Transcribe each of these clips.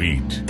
sweet.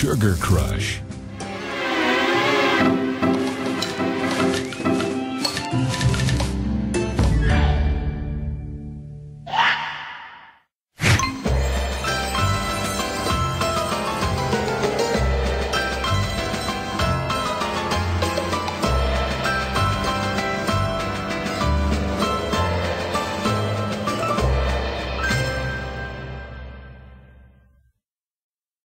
Sugar Crush.